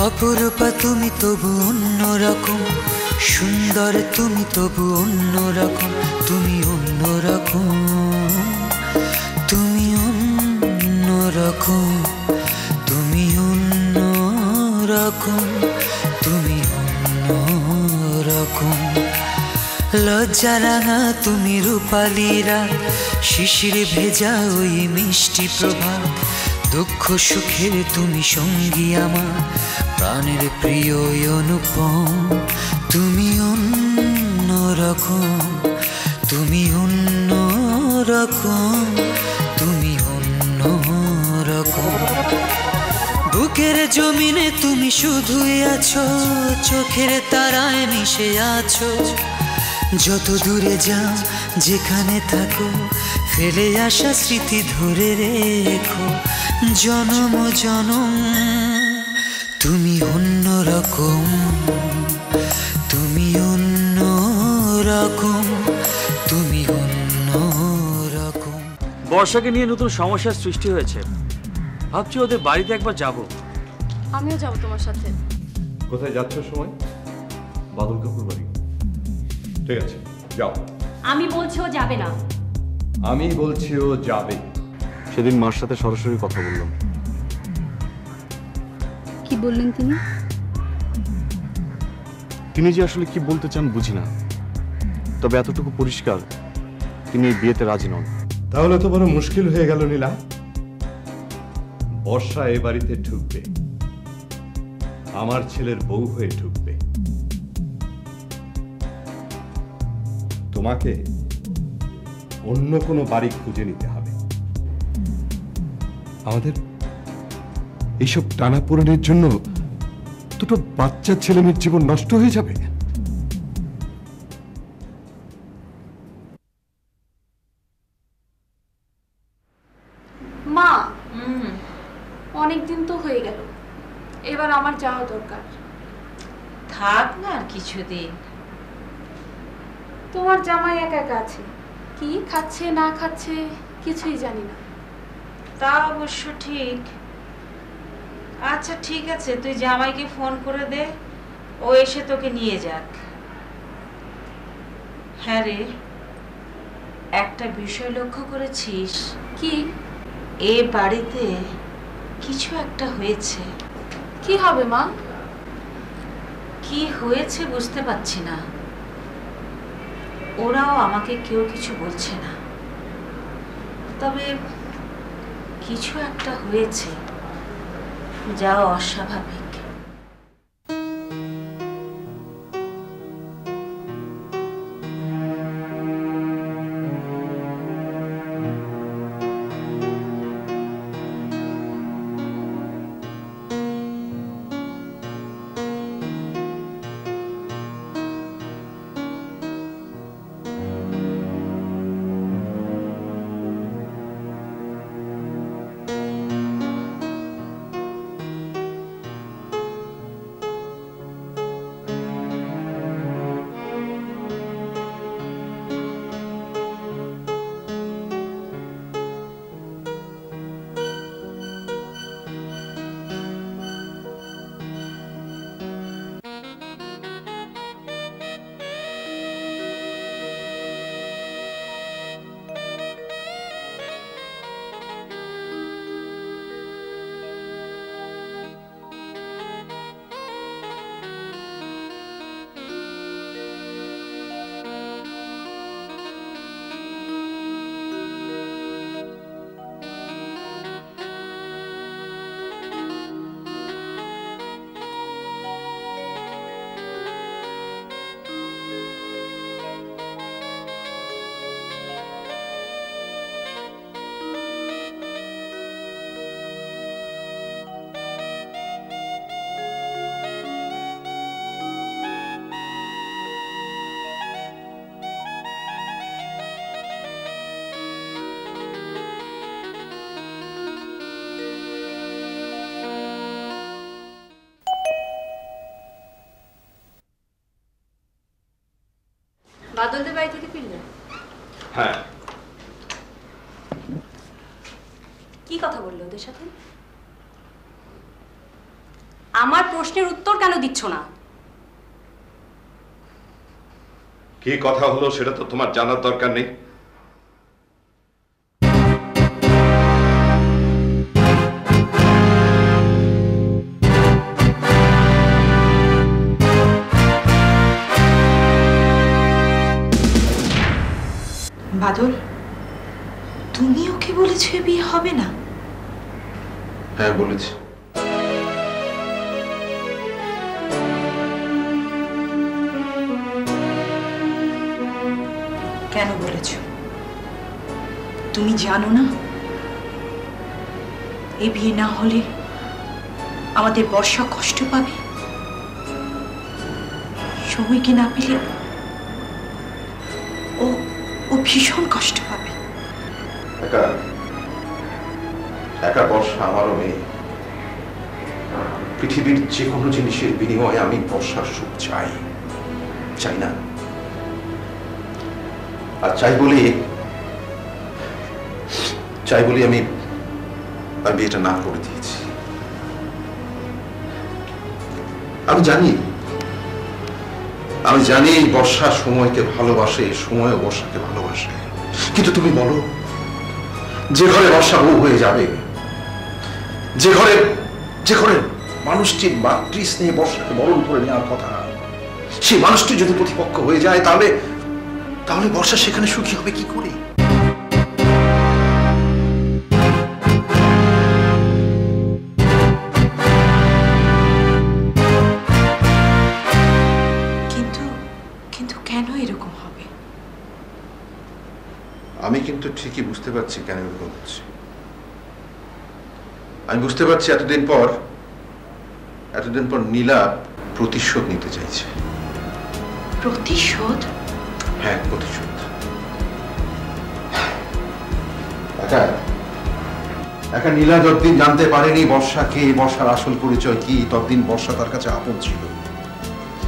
অপরূপা তুমি তবু অন্যরকম। সুন্দর তুমি তবু অন্যরকম। তুমি অন্যরকম। তুমি অন্যরকম। লজ্জা তুমি রূপালীরা? শিশির ভেজা ওই মিষ্টি প্রভাত। দুঃখ সুখের তুমি সঙ্গী আমার। প্রাণের প্রিয় অনুপম। তুমি অন্য রকম। তুমি অন্য রকম। তুমি অন্য রকম। বুকের জমিনে তুমি শুধুই আছো। চোখের তারায় মিশে আছো। যত দূরে যাও যেখানে থাকো ফেলে আসা স্মৃতি ধরে রেখো। জনম জনম তুমি অন্য রকম তুমি অন্য রকম তুমি অন্য রকম। বর্ষাকে নিয়ে নতুন সমস্যার সৃষ্টি হয়েছে। ভাবছি ওদের বাড়িতে একবার যাব। আমিও যাব তোমার সাথে। কোথায় যাচ্ছ সময়? বাদল কাপুর বাড়ি। ঠিক আছে যাও। আমি বলছি ও যাবে না। আমি বলছি ও যাবে। সেদিন মার সাথে সরাসরি কথা বললাম। কি বললেন তিনি? তিনি যে আসলে কি বলতে চান বুঝি না। তবে এতটুকু পরিষ্কার তিনি এই বিয়েতে রাজি নন। তাহলে তো বড় মুশকিল হয়ে গেল নীলা। বর্ষা এ বাড়িতে ঢুকবে। আমার ছেলের বউ হয়ে ঢুকবে। তোমাকে অন্য কোনো বাড়ি খুঁজে নিতে হবে। আমাদের এইসব টানাপোড়েনের জন্য দুটো বাচ্চা ছেলে মেয়ের জীবন নষ্ট হয়ে যাবে। মা অনেক দিন তো হয়ে গেল। এবার আমার যাওয়া দরকার। থাক না আর কিছুদিন। জামাই একা একা আছে। কি খাচ্ছে না খাচ্ছে কিছুই জানি না। তা অবশ্য ঠিক। আচ্ছা ঠিক আছে তুই জামাইকে ফোন করে দে ও এসে তোকে নিয়ে যাক। হ্যাঁ রে একটা বিষয় লক্ষ্য করেছিস? কি? এ বাড়িতে কিছু একটা হয়েছে। কি হবে মা? কি হয়েছে বুঝতে পারছি না। ওরাও আমাকে কেউ কিছু বলছে না। তবে কিছু একটা হয়েছে যা অস্বাভাবিক। বাদলদের বাড়ি থেকে ফিরলে? হ্যাঁ। কি কথা বললে ওদের সাথে? আমার প্রশ্নের উত্তর কেন দিচ্ছ না? কি কথা হলো সেটা তো তোমার জানার দরকার নেই। এ বিয়ে হবে না? হ্যাঁ বলেছি। কেন বলেছ? তুমি জানো না? এ বিয়ে না হলে আমাদের বর্ষা কষ্ট পাবে? সময়কে না পেলে ও ও ভীষণ কষ্ট পাবে। একা বর্ষা আমারও মেয়ে পৃথিবীর যে কোনো জিনিসের বিনিময়ে আমি বর্ষার সুখ চাই। চাই না। আর চাই বলে চাই বলে আমি আমি বিয়েটা না করে দিয়েছি। আমি জানি আমি জানি বর্ষা সময়কে ভালোবাসে সময় বর্ষাকে ভালোবাসে। কিন্তু তুমি বলো, যে ঘরে বর্ষা বউ হয়ে যাবে যে ঘরে যে ঘরে মানুষটি মাতৃ স্নেহে বর্ষাকে বরণ করে নেওয়ার কথা সেই মানুষটি যদি প্রতিপক্ষ হয়ে যায় তাহলে তাহলে বর্ষা সেখানে সুখী হবে কি করে? কিন্তু কিন্তু কেন এরকম হবে? আমি কিন্তু ঠিকই বুঝতে পারছি কেন এরকম হচ্ছে। আমি বুঝতে পারছি এতদিন পর এতদিন পর নীলা প্রতিশোধ নিতে চাইছে। প্রতিশোধ? হ্যাঁ প্রতিশোধ। একা একা নীলা যতদিন জানতে পারেনি বর্ষা কে বর্ষার আসল পরিচয় কি ততদিন বর্ষা তার কাছে আপন ছিল।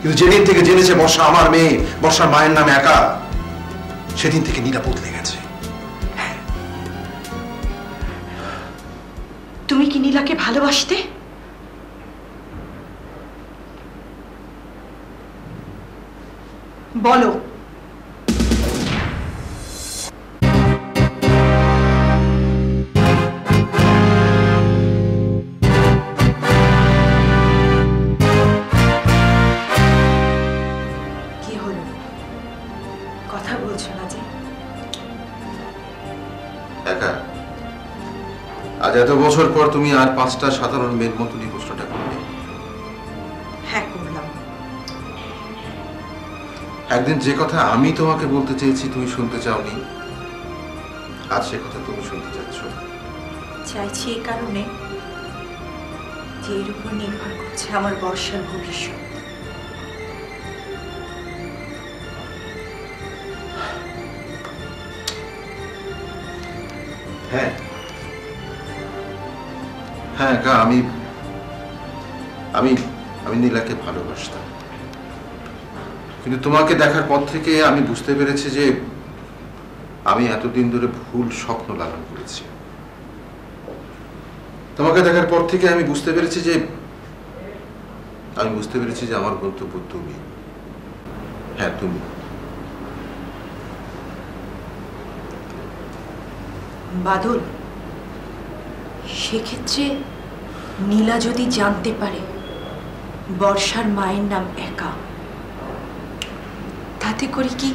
কিন্তু যেদিন থেকে জেনেছে বর্ষা আমার মেয়ে বর্ষার মায়ের নাম একা সেদিন থেকে নীলা বদলে গেছে। নীলাকে ভালোবাসতে? বলো। আজ এত বছর পর তুমি আর পাঁচটা সাধারণ মেয়ের মতনই প্রশ্নটা করলে। হ্যাঁ করলাম। একদিন যে কথা আমি তোমাকে বলতে চেয়েছি তুমি শুনতে চাওনি আজ সে কথা তুমি শুনতে চাচ্ছ। চাইছি এই কারণে যে এর উপর নির্ভর করছে আমার বর্ষার ভবিষ্যৎ। একা আমি আমি আমি নীলাকে ভালোবাসতাম। কিন্তু তোমাকে দেখার পর থেকে আমি বুঝতে পেরেছি যে আমি এতদিন ধরে ভুল স্বপ্ন লালন করেছি। তোমাকে দেখার পর থেকে আমি বুঝতে পেরেছি যে, আমি বুঝতে পেরেছি যে আমার গন্তব্য তুমি। হ্যাঁ তুমি। বাদল, সেক্ষেত্রে নীলা যদি জানতে পারে, বর্ষার মায়ের নাম একা। তাতে করে কি?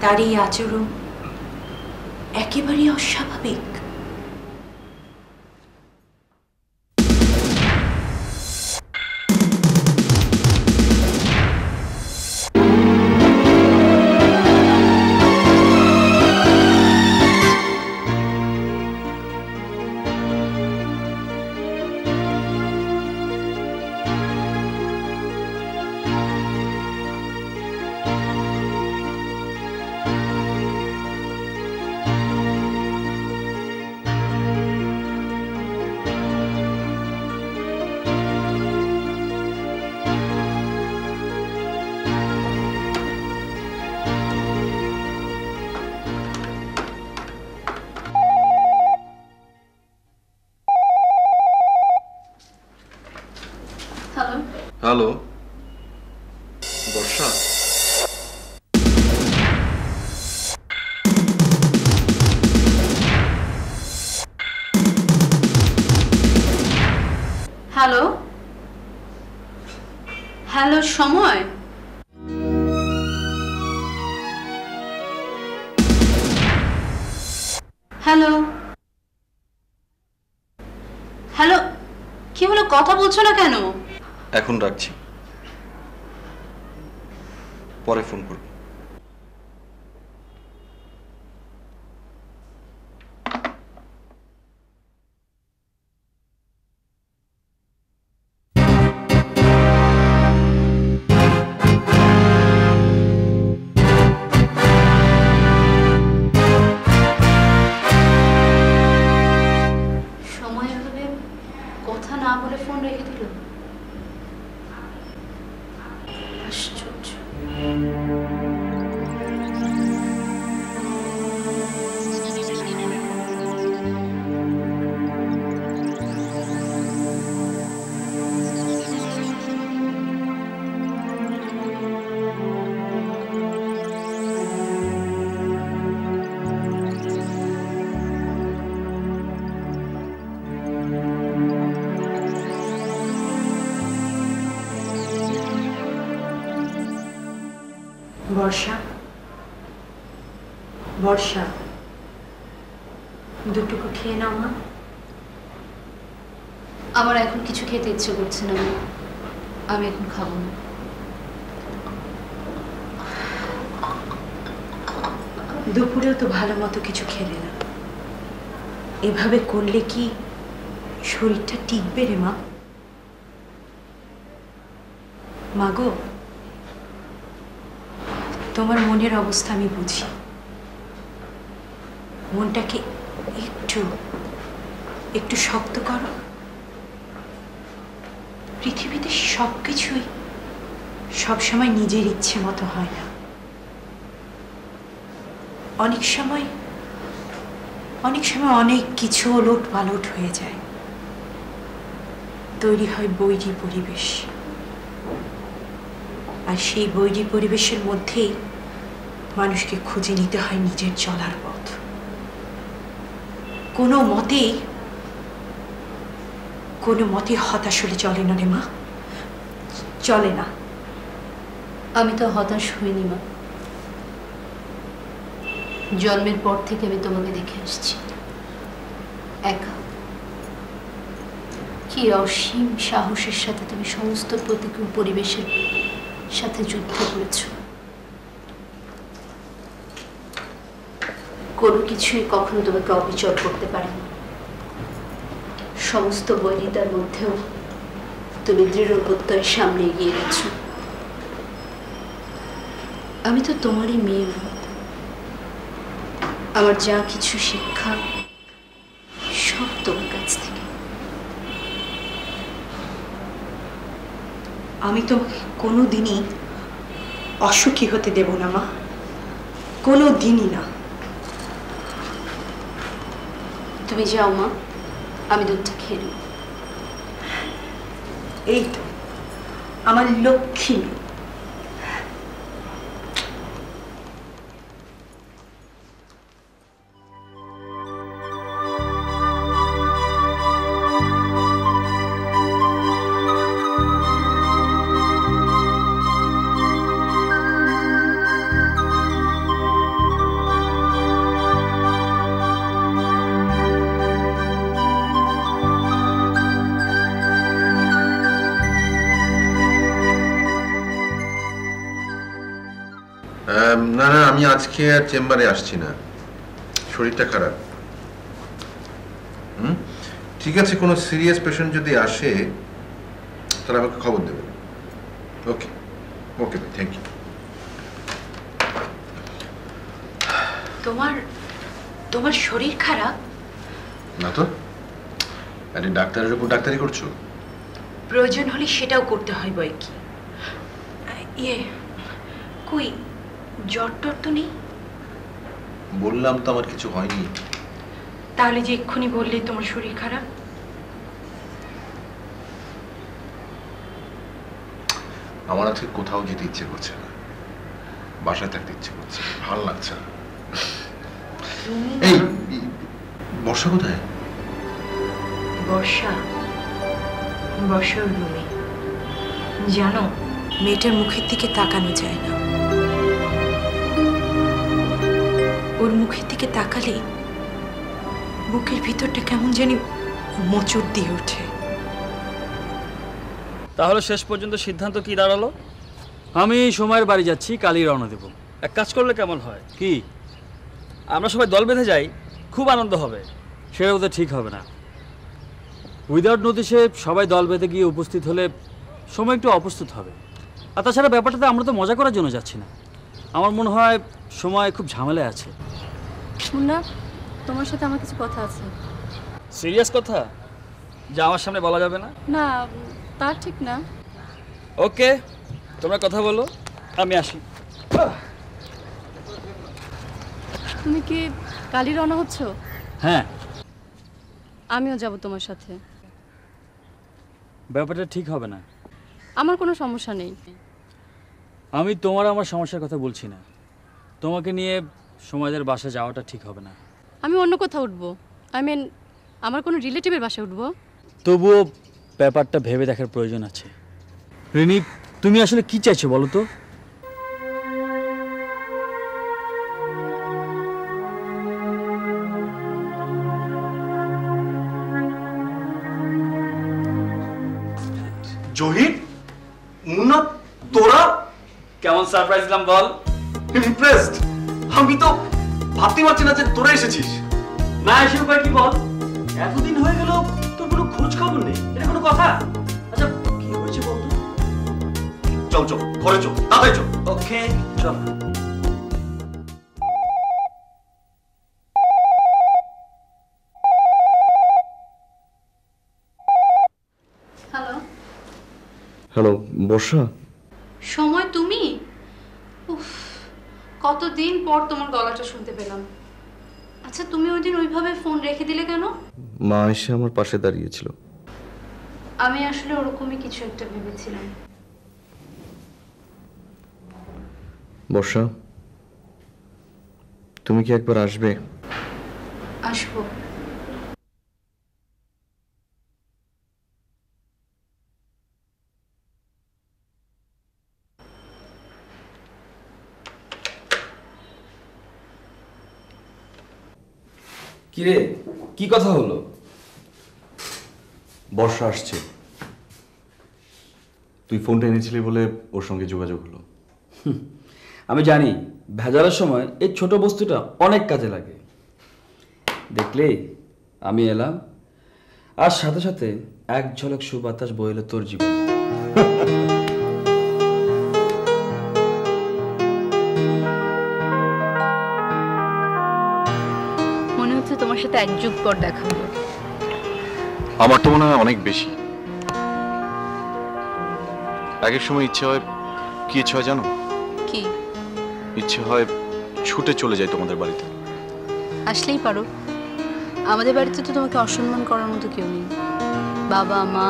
তার এই আচরণ একেবারেই অস্বাভাবিক। হ্যালো সময়। হ্যালো। হ্যালো, কি হলো? কথা বলছো না কেন? এখন রাখছি। পরে ফোন করব। বর্ষা। বর্ষা। দুটুকু খেয়ে নাও মা। আমার এখন কিছু খেতে ইচ্ছে করছে না আমি এখন খাব না। দুপুরেও তো ভালো মতো কিছু খেলে না। এভাবে করলে কি শরীরটা টিকবে রে মা? মাগো তোমার মনের অবস্থা আমি বুঝি। মনটাকে একটু একটু শক্ত করো। পৃথিবীতে সব কিছুই সবসময় নিজের ইচ্ছে মতো হয় না। অনেক সময় অনেক সময় অনেক কিছু ওলট পালট হয়ে যায়। তৈরি হয় বৈরী পরিবেশ। আর সেই বৈরী পরিবেশের মধ্যেই মানুষকে খুঁজে নিতে হয় নিজের চলার পথ। কোনো মতেই, কোনো মতে হতাশ হলে চলে না রে মা। চলে না। আমি তো হতাশ হইনি মা। জন্মের পর থেকে আমি তোমাকে দেখে আসছি। একা। কি অসীম সাহসের সাথে তুমি সমস্ত প্রতিকূল পরিবেশের সাথে যুদ্ধ করেছ। কোনো কিছুই কখনো তোমাকে অবিচল করতে পারেনি। সমস্ত বৈরিতার মধ্যেও তুমি দৃঢ় প্রত্যয়ের সামনে এগিয়ে গেছো। আমি তো তোমারই মেয়ে মা। আমার যা কিছু শিক্ষা সব তোমার কাছ থেকে। আমি তোমাকে কোনো দিনই অসুখী হতে দেব না মা। কোনো দিনই না। তুমি যাও মা। আমি দুধটা খেয়ে নেব। এই তো আমার লক্ষ্মী মেয়ে। না না আমি আজকে আর চেম্বারে আসছি না। শরীরটা খারাপ। হুম? ঠিক আছে কোনো সিরিয়াস পেশেন্ট যদি আসে তাহলে আমাকে খবর দেবে ওকে ওকে থ্যাংক ইউ তোমার তোমার শরীর খারাপ? না তো। আরে ডাক্তারের উপর ডাক্তারি করছ? প্রয়োজন হলে সেটাও করতে হয় বই কি। ইয়ে কই? জ্বর টর তো নেই? বললাম তো আমার কিছু হয়নি। তাহলে যে এক্ষুনি বললে তোমার শরীর খারাপ? আমার আজকে কোথাও যেতে ইচ্ছে করছে না। বাসায় থাকতে ইচ্ছে করছে ভালো লাগছে না। এই বর্ষা কোথায়? বর্ষা? বর্ষার রুমে। জানো মেয়েটার মুখের দিকে তাকানো যায় না। মুখের দিকে তাকালে বুকের ভিতরটা কেমন জানি মোচড় দিয়ে ওঠে। তাহলে শেষ পর্যন্ত সিদ্ধান্ত কি দাঁড়াল? আমি সময়ের বাড়ি যাচ্ছি কালই রওনা দেব। এক কাজ করলে কেমন হয়? কি? আমরা সবাই দল বেঁধে যাই খুব আনন্দ হবে। সেটা বোধহয় ঠিক হবে না। উইদাউট নোটিশে সবাই দল বেঁধে গিয়ে উপস্থিত হলে সময় একটু অপ্রস্তুত হবে। আর তাছাড়া ব্যাপারটাতে আমরা তো মজা করার জন্য যাচ্ছি না। আমার মনে হয় সময় খুব ঝামেলায় আছে। মুন্না তোমার সাথে আমার কিছু কথা আছে। সিরিয়াস কথা? যা আমার সামনে বলা যাবে না? না তা ঠিক না। ওকে তোমরা কথা বলো আমি আসি। তুমি কি কালি রওনা হচ্ছ? হ্যাঁ। আমিও যাব তোমার সাথে। ব্যাপারটা ঠিক হবে না। আমার কোনো সমস্যা নেই। আমি তোমার আমার সমস্যার কথা বলছি না। তোমাকে নিয়ে সময়দের বাসা যাওয়াটা ঠিক হবে না। আমি অন্য কোথাও উঠবো। আই মিন আমার কোনো রিলেটিভের বাসায় উঠবো? তবুও ব্যাপারটা ভেবে দেখার প্রয়োজন আছে। রিনি তুমি আসলে কি চাইছো বলো তো? জহির মুন্না তোরা? কেমন সারপ্রাইজ দিলাম বল? হ্যালো হ্যালো বর্ষা সময় তুমি? উফ কতদিন পর তোমার গলাটা শুনতে পেলাম। আচ্ছা তুমি ওই দিন ওইভাবে ফোন রেখে দিলে কেন? মা এসে আমার পাশে দাঁড়িয়েছিল। আমি আসলে ওরকমই কিছু একটা ভেবেছিলাম। বর্ষা তুমি কি একবার আসবে? আসব। কিরে কি কথা হলো? বর্ষা আসছে। তুই ফোনটা এনেছিলি বলে ওর সঙ্গে যোগাযোগ হলো। আমি জানি ভেজালের সময় এই ছোট বস্তুটা অনেক কাজে লাগে। দেখলে আমি এলাম আর সাথে সাথে এক ঝলক সুবাতাস বইলে তোর জীবন। মনে হচ্ছে তোমার সাথে এক যুগ পর দেখা হলো। আমার তো মনে হয় অনেক বেশি। এক সময় ইচ্ছে হয় কি ইচ্ছে হয় জানো? ইচ্ছে হয় ছুটে চলে যাই তোমাদের বাড়িতে। আসলেই পারো। আমাদের বাড়িতে তো তোমাকে অসম্মান করার মতো কেউ নেই। বাবা মা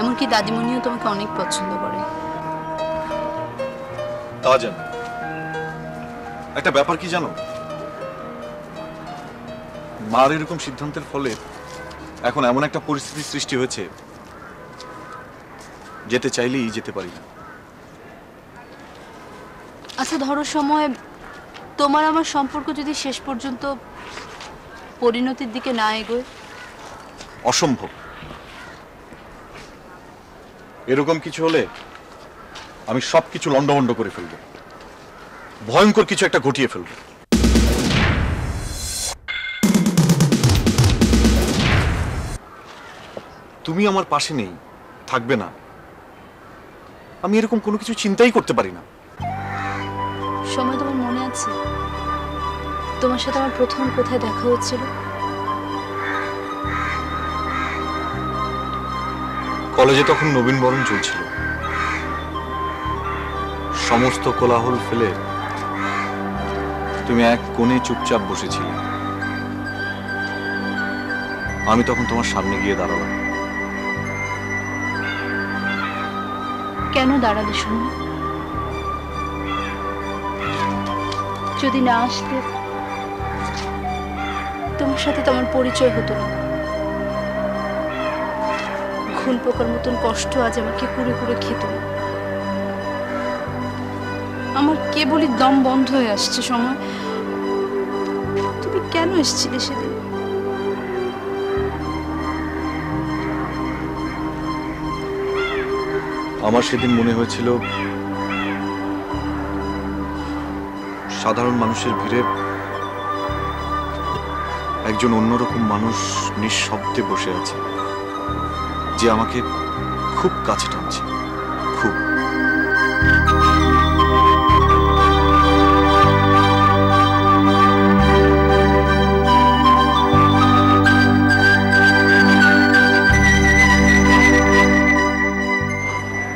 এমনকি দাদিমণিও তোমাকে অনেক পছন্দ করে। তা জানো একটা ব্যাপার কি জানো? মার এরকম সিদ্ধান্তের ফলে এখন এমন একটা পরিস্থিতি সৃষ্টি হয়েছে যেতে চাইলেই যেতে পারি না। আচ্ছা ধরো সময়, তোমার আমার সম্পর্ক যদি শেষ পর্যন্ত পরিণতির দিকে না এগোয়? অসম্ভব। এরকম কিছু হলে আমি সব কিছু লন্ডভন্ড করে ফেলব। ভয়ঙ্কর কিছু একটা ঘটিয়ে ফেলব। তুমি আমার পাশে নেই, থাকবে না। আমি এরকম কোনো কিছু চিন্তাই করতে পারি না। সময় তোমার মনে আছে? তোমার সাথে আমার প্রথম কোথায় দেখা হচ্ছিল কলেজে তখন নবীন বরণ চলছিল। সমস্ত কোলাহল ফেলে তুমি এক কোণে চুপচাপ বসেছিলে। আমি তখন তোমার সামনে গিয়ে দাঁড়ালাম। কেন দাঁড়ালে সময় যদি না আসতে, তোমার সাথে তো আমার পরিচয় হতো না। ঘুন পোকার মতন কষ্ট আজ আমাকে কুড়ে কুড়ে খেত। আমার কেবলই দম বন্ধ হয়ে আসছে, সময়। তুমি কেন এসেছিলে সেদিন? আমার সেদিন মনে হয়েছিল সাধারণ মানুষের ভিড়ে একজন অন্যরকম মানুষ নিঃশব্দে বসে আছে যে আমাকে খুব কাছে টানছে খুব।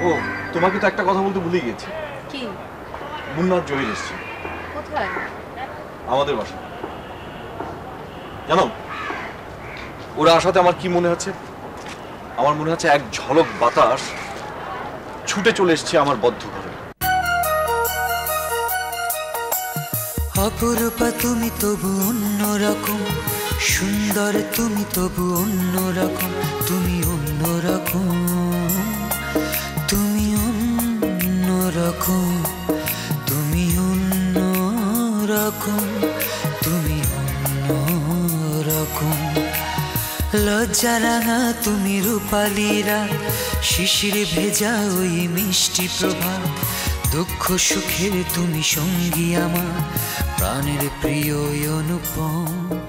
ও তোমাকে তো একটা কথা বলতে ভুলে গেছি কি? মুন্নার জহির এসছে। আমাদের বাসা। জানো, ওরা আসাতে আমার কি মনে হচ্ছে? আমার মনে হচ্ছে এক ঝলক বাতাস ছুটে চলে এসছে আমার বদ্ধ ঘরে। অপরূপা তুমি তবু অন্যরকম, সুন্দর তুমি তবু অন্যরকম, তুমি অন্যরকম তুমি অন্যরকম। লজ্জা রাঙা তুমি রূপালীরা, শিশির ভেজা ওই মিষ্টি প্রভা। দুঃখ সুখের তুমি সঙ্গী আমার, প্রাণের প্রিয় অনুপম।